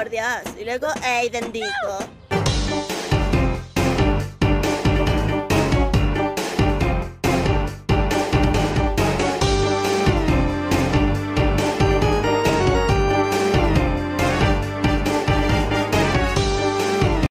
por Dios. Y luego, ¡ey, dendico!